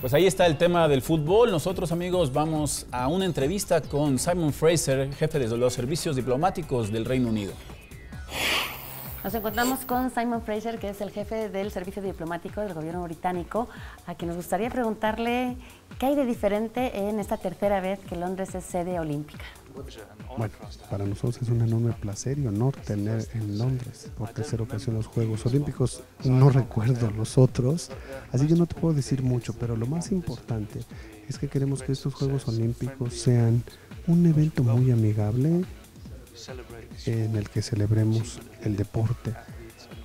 Pues ahí está el tema del fútbol. Nosotros, amigos, vamos a una entrevista con Simon Fraser, jefe de los servicios diplomáticos del Reino Unido. Nos encontramos con Simon Fraser, que es el jefe del servicio diplomático del gobierno británico, a quien nos gustaría preguntarle qué hay de diferente en esta tercera vez que Londres es sede olímpica. Bueno, para nosotros es un enorme placer y honor tener en Londres por tercera ocasión los Juegos Olímpicos. No recuerdo los otros, así que no te puedo decir mucho, pero lo más importante es que queremos que estos Juegos Olímpicos sean un evento muy amigable en el que celebremos el deporte,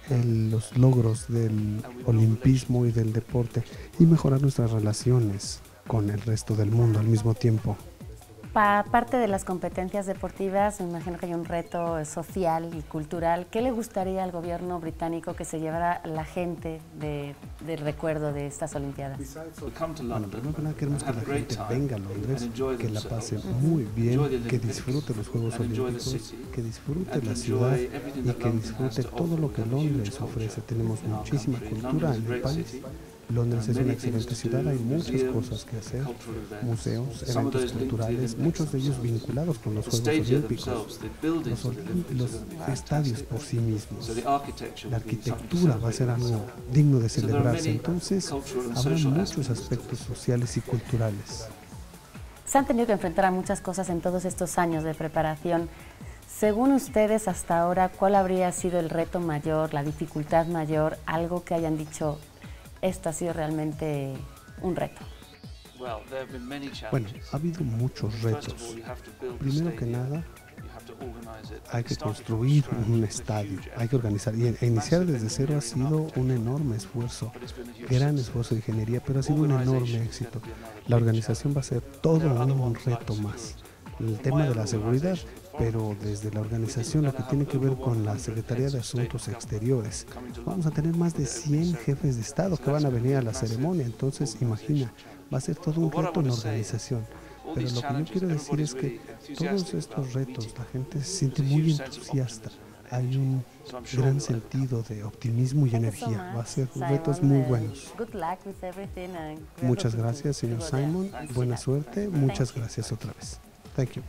los logros del olimpismo y del deporte y mejorar nuestras relaciones con el resto del mundo al mismo tiempo. Aparte de las competencias deportivas, me imagino que hay un reto social y cultural. ¿Qué le gustaría al gobierno británico que se llevara la gente de, del recuerdo de estas Olimpiadas? Bueno, primero que nada queremos que la gente venga a Londres, que la pase muy bien, que disfrute los Juegos Olímpicos, que disfrute la ciudad y que disfrute todo lo que Londres ofrece. Tenemos muchísima cultura en el país Londres es una excelente ciudad, hay muchas cosas que hacer, museos, eventos culturales, muchos de ellos vinculados con los Juegos Olímpicos, los, estadios por sí mismos. La arquitectura va a ser algo digno de celebrarse, entonces habrá muchos aspectos sociales y culturales. Se han tenido que enfrentar a muchas cosas en todos estos años de preparación. Según ustedes hasta ahora, ¿cuál habría sido el reto mayor, la dificultad mayor, algo que hayan dicho, esto ha sido realmente un reto. Bueno, ha habido muchos retos. Primero que nada, hay que construir un estadio, hay que organizar. Y iniciar desde cero ha sido un enorme esfuerzo, gran esfuerzo de ingeniería, pero ha sido un enorme éxito. La organización va a ser todo un reto más. El tema de la seguridad pero desde la organización lo que tiene que ver con la Secretaría de Asuntos Exteriores. Vamos a tener más de 100 jefes de Estado que van a venir a la ceremonia, entonces imagina, va a ser todo un reto en organización. Pero lo que yo quiero decir es que todos estos retos, la gente se siente muy entusiasta. Hay un gran sentido de optimismo y energía. Va a ser retos muy buenos. Muchas gracias, señor Simon. Buena suerte. Muchas gracias otra vez. Thank you.